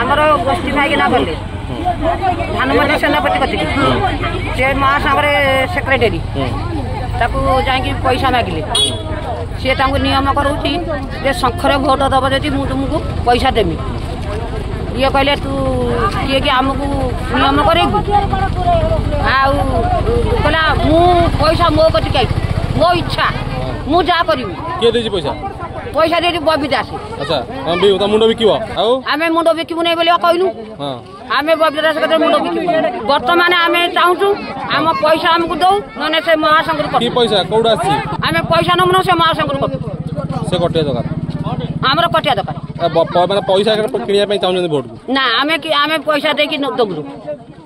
ଆମର ଗୋଷ୍ଠୀ ଭାଇକିନା ଗଲେ ଧାନମଣ୍ଡି ସେନାପତି କତିକି ସେ ମା ସାଙ୍ଗରେ ସେକ୍ରେଟେରୀ ତାକୁ ଯାଇକି ପଇସା ମାଗିଲେ ସିଏ ତାଙ୍କୁ ନିୟମ କରାଉଛି ଯେ ଶଙ୍ଖରେ ଭୋଟ ଦେବ ଯଦି ମୁଁ ତୁମକୁ ପଇସା ଦେବି ଇଏ କହିଲେ ତୁ କିଏ କି ଆମକୁ ନିୟମ କରେଇବୁ ଆଉ କହିଲା ମୁଁ ପଇସା ମୋ କତି କାହିଁକି ମୋ ଇଚ୍ଛା ମୁଁ ଯାହା କରିବି କିଏ ଦେଇଛି ପଇସା পয়সা দিয়ে দিব বিদাসে আচ্ছা আমি তো মুন্ড বিকিব আও আমি মুন্ড বিকিব নাই বলি কইনু হ্যাঁ আমি ববিদাস কথা মুন্ড বিকিব বর্তমানে আমি চাহুছু আম পয়সা আমাকে দৌ ননে সে মহাসংগ্রহ কি পয়সা কোডা আছে আমি পয়সা নমন সে মহাসংগ্রহ কর সে কটিয়া দোকান আমার কটিয়া দোকান মানে পয়সা কিনিয়া পাই চাহুছন্তি ভোট না আমি আমি পয়সা দেকি দেবু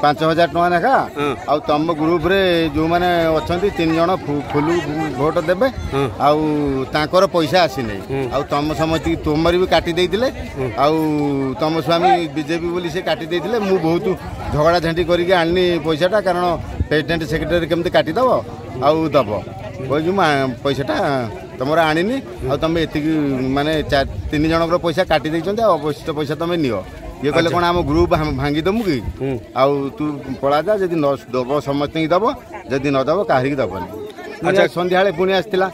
ପାଞ୍ଚ ହଜାର ଟଙ୍କା ଲେଖା ଆଉ ତମ ଗ୍ରୁପରେ ଯେଉଁମାନେ ଅଛନ୍ତି ତିନି ଜଣ ଫୁଲୁ ଭୋଟ ଦେବେ ଆଉ ତାଙ୍କର ପଇସା ଆସିନାହିଁ ଆଉ ତମ ସମସ୍ତଙ୍କୁ ତମର ବି କାଟି ଦେଇଥିଲେ ଆଉ ତମ ସ୍ୱାମୀ ବିଜେପି ବୋଲି ସେ କାଟି ଦେଇଥିଲେ ମୁଁ ବହୁତ ଝଗଡ଼ା ଝାଣ୍ଟି କରିକି ଆଣିଲି ପଇସାଟା କାରଣ ପ୍ରେସିଡେଣ୍ଟ ସେକ୍ରେଟାରୀ କେମିତି କାଟିଦେବ ଆଉ ଦେବ କହିକି ମୁଁ ପଇସାଟା ତମର ଆଣିନି ଆଉ ତମେ ଏତିକି ମାନେ ତିନି ଜଣଙ୍କର ପଇସା କାଟି ଦେଇଛନ୍ତି ଆଉ ଅବଶିଷ୍ଟ ପଇସା ତମେ ନିଅ ଇଏ କଲେ କ'ଣ ଆମ ଗ୍ରୁପ୍ ଭାଙ୍ଗିଦେବୁ କି ଆଉ ତୁ ପଳା ଯା ଯଦି ଦେବ ସମସ୍ତଙ୍କୁ ଦେବ ଯଦି ନ ଦେବ କାହାରିକି ଦେବନି ଆଚ୍ଛା ସନ୍ଧ୍ୟାବେଳେ ପୁଣି ଆସିଥିଲା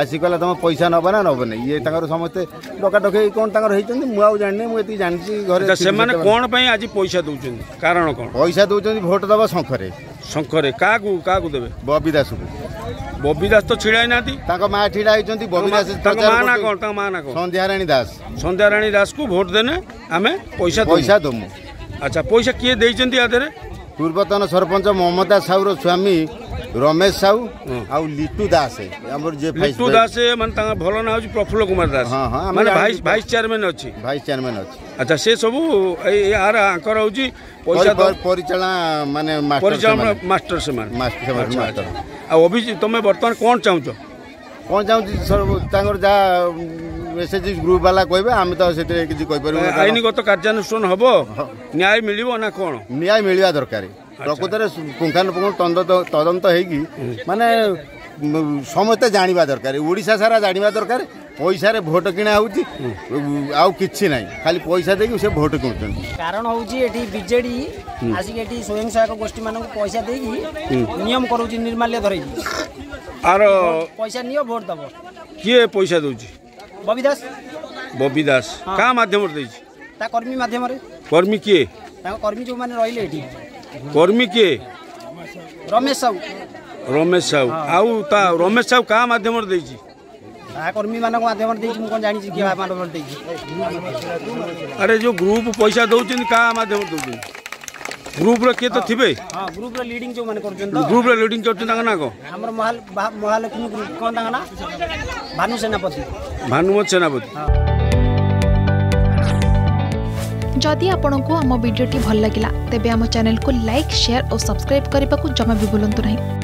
ଆସି କହିଲା ତମ ପଇସା ନେବ ନା ନବନି ଇଏ ତାଙ୍କର ସମସ୍ତେ ଡକା ଡକେଇ କ'ଣ ତାଙ୍କର ହେଇଛନ୍ତି ମୁଁ ଆଉ ଜାଣିନି ମୁଁ ଏତିକି ଜାଣିଛି ଘରେ ସେମାନେ କ'ଣ ପାଇଁ ଆଜି ପଇସା ଦେଉଛନ୍ତି କାରଣ କ'ଣ ପଇସା ଦେଉଛନ୍ତି ଭୋଟ ଦେବ ଶଙ୍ଖରେ ଶଙ୍ଖରେ କାହାକୁ କାହାକୁ ଦେବେ ବବି ଦାସକୁ ବବି ଦାସ ତ ଛିଡ଼ା ହେଇନାହାନ୍ତି ତାଙ୍କ ମା ଛିଡ଼ା ହେଇଛନ୍ତି ବବି ଦାସ ତାଙ୍କ ମା ନା କ'ଣ ତାଙ୍କ ମା ନା କ'ଣ ସନ୍ଧ୍ୟାରାଣୀ ଦାସ ସନ୍ଧ୍ୟାରାଣୀ ଦାସକୁ ଭୋଟ ଦେନେ ଆମେ ପଇସା ପଇସା ଦେମୁ ଆଚ୍ଛା ପଇସା କିଏ ଦେଇଛନ୍ତି ୟା ଦେହରେ ପୂର୍ବତନ ସରପଞ୍ଚ ମମତା ସାହୁର ସ୍ୱାମୀ ରମେଶ ସାହୁ ଆଉ ଲିଟୁ ଦାସ ଆମର ଯିଏ ଲିଟୁ ଦାସ ମାନେ ତାଙ୍କ ଭଲ ନାଁ ହେଉଛି ପ୍ରଫୁଲ୍ଲ କୁମାର ଦାସ ମାନେ ଭାଇସ୍ ଚେୟାରମ୍ୟାନ୍ ଅଛି ଭାଇସ୍ ଚେୟାରମ୍ୟାନ୍ ଅଛି ଆଚ୍ଛା ସେ ସବୁ ଏହାର ଆଙ୍କର ହେଉଛି ପଇସା ପରିଚାଳନା ମାନେ ପରିଚାଳନା ମାଷ୍ଟର ସେମାନେ ମାଷ୍ଟର ଆଉ ଅଭିଜିତ ତମେ ବର୍ତ୍ତମାନ କ'ଣ ଚାହୁଁଛ କ'ଣ ଚାହୁଁଛି ତାଙ୍କର ଯାହା ଏସ୍ଏଚ୍ଜି ଗ୍ରୁପ୍ ବାଲା କହିବେ ଆମେ ତ ସେଥିରେ କିଛି କହିପାରିବୁ ଆଇନଗତ କାର୍ଯ୍ୟାନୁଷ୍ଠାନ ହେବ ନ୍ୟାୟ ମିଳିବ ନା କ'ଣ ନ୍ୟାୟ ମିଳିବା ଦରକାର ପ୍ରକୃତରେ ପୁଙ୍ଖାନୁପୁଙ୍ଖ ତଦନ୍ତ ହେଇକି ମାନେ ସମସ୍ତେ ଜାଣିବା ଦରକାର ଓଡ଼ିଶା ସାରା ଜାଣିବା ଦରକାର ପଇସାରେ ଭୋଟ କିଣା ହେଉଛି ଆଉ କିଛି ନାହିଁ ଖାଲି ପଇସା ଦେଇକି ସେ ଭୋଟ କିଣୁଛନ୍ତି କାରଣ ହେଉଛି ଏଠି ବିଜେଡ଼ି ଆସିକି ଏଠି ସ୍ୱୟଂ ସହାୟକ ଗୋଷ୍ଠୀମାନଙ୍କୁ ପଇସା ଦେଇକି ନିୟମ କରାଉଛି ନିର୍ମାଲ୍ୟ ଧରେଇକି আর পয়সা নিয়ে ভোট দেব কি পয়সা দেউছি ববি দাস ববি দাস কা মাধ্যমে দেইছি তা কর্মী মাধ্যমে কর্মী কি তা কর্মী যে মানে রইলে এটি কর্মী কি রমেশ সাউ রমেশ সাউ আউ তা রমেশ সাউ কা মাধ্যমে দেইছি কর্মী মানুষ মাধ্যমে দিয়েছি মু কোন জানিছি কি মাধ্যমে দিয়েছি আরে যে গ্রুপ পয়সা দউছেন কা মাধ্যমে দউছেন ଗ୍ରୁପର କିଏ ତ ଥିବେ ହଁ ଗ୍ରୁପର ଲିଡିଂ ଯୋଉମାନେ କରୁଛନ୍ତି ଗ୍ରୁପର ଲିଡିଂ କରୁଛନ୍ତି ତାଙ୍କ ନାଁ କ'ଣ ଆମର ମହାଲକ୍ଷ୍ମୀ ଗ୍ରୁପ କ'ଣ ତାଙ୍କ ନାଁ ଭାନୁ ସେନାପତି ଭାନୁମତ ସେନାପତି ଯଦି ଆପଣଙ୍କୁ ଆମ ଭିଡ଼ିଓଟି ଭଲ ଲାଗିଲା ତେବେ ଆମ ଚ୍ୟାନେଲକୁ ଲାଇକ୍ ସେୟାର ଓ ସବସ୍କ୍ରାଇବ୍ କରିବାକୁ ଜମା ବି ଭୁଲନ୍ତୁ ନାହିଁ